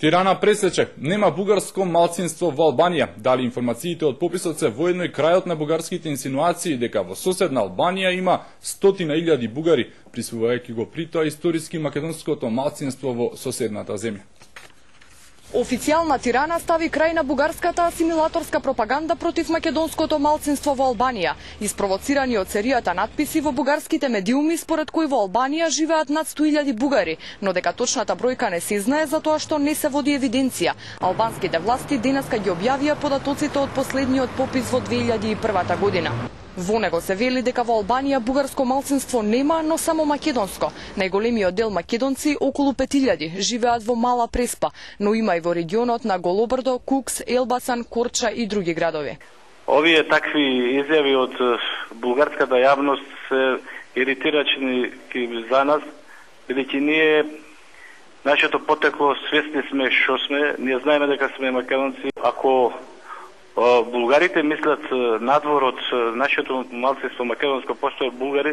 Тирана пресече, нема бугарско малцинство во Албанија. Дали информациите од пописот се воедно и крајот на бугарските инсинуации дека во соседна Албанија има стотина илјади бугари, присвојајќи го при тоа историски македонското малцинство во соседната земја. Официјална Тирана стави крај на бугарската асимилаторска пропаганда против македонското малцинство во Албанија, испровоцирани од серијата надписи во бугарските медиуми според кои во Албанија живеат над 100.000 бугари, но дека точната бројка не се знае затоа што не се води евиденција. Албанските власти денеска ги објавија податоците од последниот попис во 2001 година. Во него се вели дека во Албанија бугарско малцинство нема, но само македонско. Најголемиот дел македонци, околу 5000, живеат во Мала Преспа, но има и во регионот на Голобрдо, Кукс, Елбасан, Корча и други градови. Овие такви изјави од бугарската јавност се иритирачни за нас, бидејќи ние нашето потекло свесни сме што сме, ние знаеме дека сме македонци. Ако Булгарите мислат надвор од нашето малцинство македонско постојат булгари,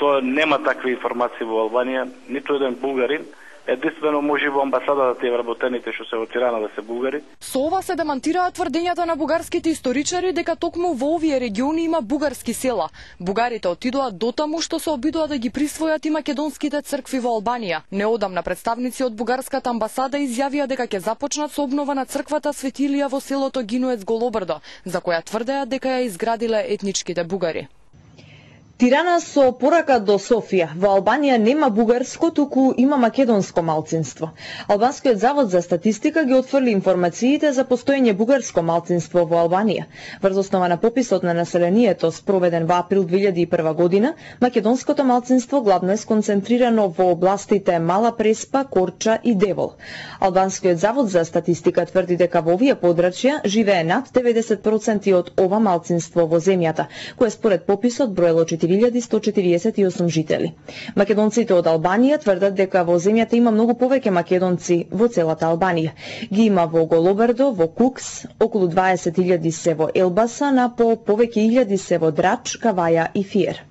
тоа нема такви информации во Албанија, ниту еден булгарин единствено може во амбасадата тие вработените што се во Тирана да се бугари. Со ова се демантираат тврдењата на бугарските историчари дека токму во овие региони има бугарски села. Бугарите отидоа до таму што се обидоа да ги присвојат и македонските цркви во Албанија. Неодамна представници од бугарската амбасада изјавија дека ќе започнат со обнова на црквата Светилија во селото Гинуец Голобрдо, за која тврдеа дека ја изградиле етничките бугари. Тирана со порака до Софија. Во Албанија нема бугарско, туку има македонско малцинство. Албанскиот завод за статистика ги отфрли информациите за постоење бугарско малцинство во Албанија. Врз основа на пописот на населението спроведен во април 2001 година, македонското малцинство главно е сконцентрирано во областите Мала Преспа, Корча и Девол. Албанскиот завод за статистика тврди дека во овие подрачја живее над 90% од ова малцинство во земјата, кое според пописот броело 4148 жители. Македонците од Албанија тврдат дека во земјата има многу повеќе македонци во целата Албанија. Ги има во Голобердо, во Кукс, околу 20.000 се во Елбаса, на по повеќе илјади се во Драч, Каваја и Фиер.